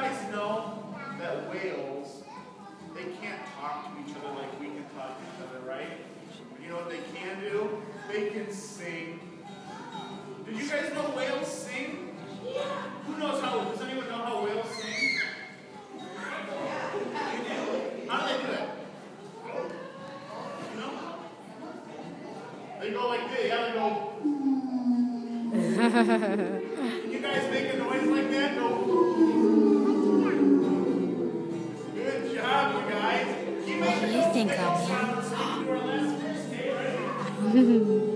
guys know that whales, they can't talk to each other like we can talk to each other, right? You know what they can do? They can sing. Did you guys know whales sing? Yeah. Who knows how, does anyone know how whales sing? How do they do it? You know? They go like this, yeah, they go. you guys make a noise like that? Think of sounds